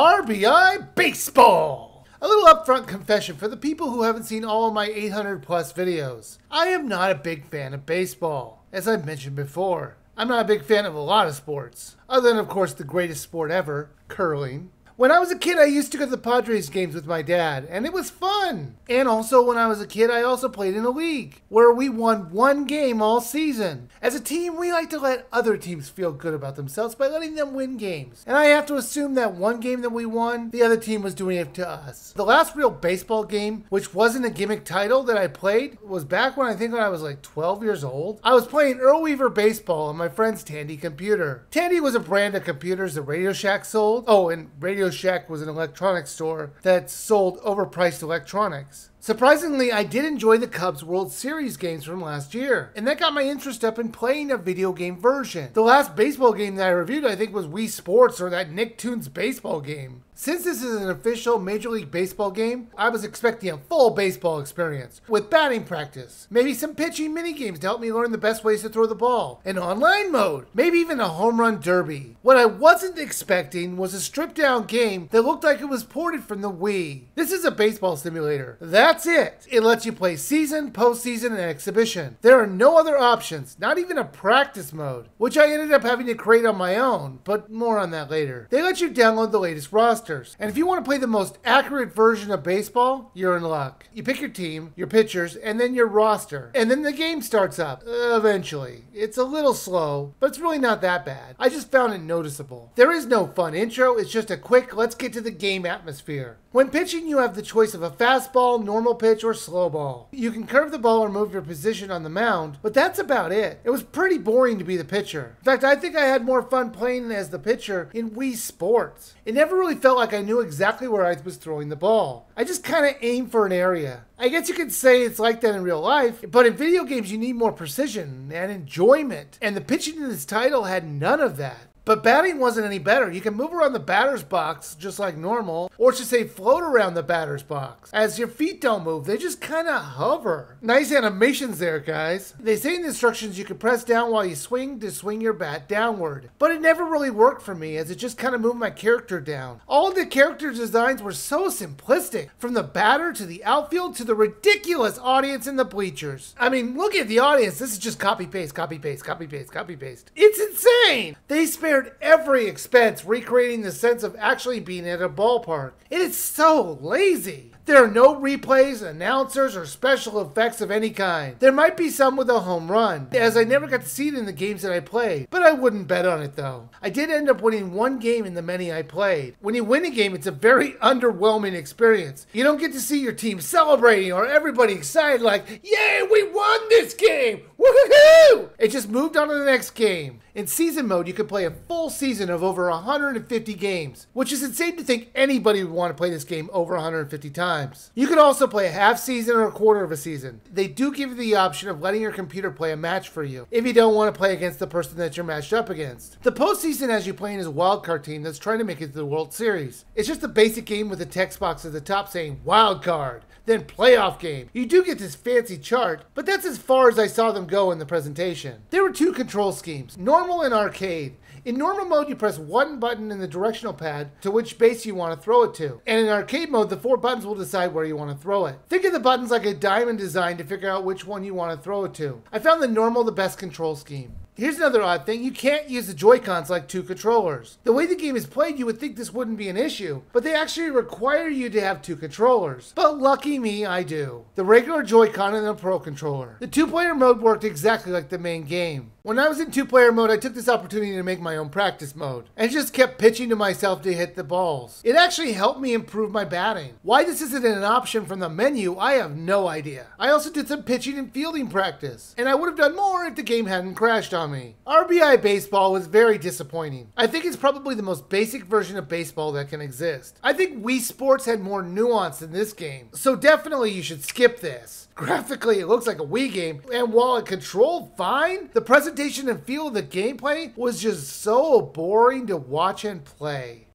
RBI Baseball. A little upfront confession for the people who haven't seen all of my 800 plus videos. I am not a big fan of baseball, as I've mentioned before. I'm not a big fan of a lot of sports, other than, of course, the greatest sport ever curling. When I was a kid, I used to go to the Padres games with my dad, and it was fun. And also, when I was a kid, I also played in a league where we won one game all season. As a team, we like to let other teams feel good about themselves by letting them win games. And I have to assume that one game that we won, the other team was doing it to us. The last real baseball game, which wasn't a gimmick title that I played, was back when I think when I was like 12 years old. I was playing Earl Weaver baseball on my friend's Tandy computer. Tandy was a brand of computers that Radio Shack sold. Oh, and Radio Shack was an electronics store that sold overpriced electronics. Surprisingly, I did enjoy the Cubs World Series games from last year, and that got my interest up in playing a video game version. The last baseball game that I reviewed, I think, was Wii Sports or that Nicktoons baseball game. Since this is an official Major League Baseball game, I was expecting a full baseball experience with batting practice, maybe some pitching mini games to help me learn the best ways to throw the ball, an online mode, maybe even a home run derby. What I wasn't expecting was a stripped down game that looked like it was ported from the Wii. This is a baseball simulator. That's it. It lets you play season, postseason, and exhibition. There are no other options, not even a practice mode, which I ended up having to create on my own, but more on that later. They let you download the latest roster rosters. And if you want to play the most accurate version of baseball, you're in luck. You pick your team, your pitchers, and then your roster. And then the game starts up. Eventually. It's a little slow, but it's really not that bad. I just found it noticeable. There is no fun intro, it's just a quick let's get to the game atmosphere. When pitching, you have the choice of a fastball, normal pitch, or slow ball. You can curve the ball or move your position on the mound, but that's about it. It was pretty boring to be the pitcher. In fact, I think I had more fun playing as the pitcher in Wii Sports. It never really felt like I knew exactly where I was throwing the ball. I just kind of aim for an area. I guess you could say it's like that in real life, but in video games you need more precision and enjoyment, and the pitching in this title had none of that. But batting wasn't any better. You can move around the batter's box just like normal, or to say float around the batter's box. As your feet don't move, they just kind of hover. Nice animations there, guys. They say in the instructions you can press down while you swing to swing your bat downward. But it never really worked for me as it just kind of moved my character down. All the character designs were so simplistic, from the batter to the outfield to the ridiculous audience in the bleachers. I mean, look at the audience. This is just copy paste, copy paste, copy paste, copy paste. It's insane. They spared spared every expense recreating the sense of actually being at a ballpark. It is so lazy. There are no replays, announcers, or special effects of any kind. There might be some with a home run, as I never got to see it in the games that I played, but I wouldn't bet on it though. I did end up winning one game in the many I played. When you win a game, it's a very underwhelming experience. You don't get to see your team celebrating or everybody excited like, yay, we won this game! Woohoo! It just moved on to the next game. In season mode, you can play a full season of over 150 games, which is insane to think anybody would want to play this game over 150 times. You can also play a half season or a quarter of a season. They do give you the option of letting your computer play a match for you if you don't want to play against the person that you're matched up against. The postseason has you playing as a wildcard team that's trying to make it to the World Series. It's just a basic game with a text box at the top saying wildcard then playoff game. You do get this fancy chart, but that's as far as I saw them go in the presentation. There were two control schemes, normal and arcade. In normal mode, you press one button in the directional pad to which base you want to throw it to. And in arcade mode, the four buttons will decide where you want to throw it. Think of the buttons like a diamond design to figure out which one you want to throw it to. I found the normal the best control scheme. Here's another odd thing you can't use the Joy-Cons like two controllers. The way the game is played, you would think this wouldn't be an issue, but they actually require you to have two controllers. But lucky me, I do. The regular Joy-Con and the Pro controller. The two player mode worked exactly like the main game. When I was in two player mode, I took this opportunity to make my own practice mode and just kept pitching to myself to hit the balls. It actually helped me improve my batting. Why this isn't an option from the menu, I have no idea. I also did some pitching and fielding practice, and I would have done more if the game hadn't crashed on me. RBI Baseball was very disappointing. I think it's probably the most basic version of baseball that can exist. I think Wii Sports had more nuance than this game, so definitely you should skip this. Graphically, it looks like a Wii game, and while it controlled fine, the presentation and feel of the gameplay was just so boring to watch and play.